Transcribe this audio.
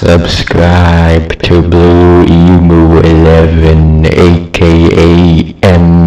Subscribe to Blue Emu 11, aka M.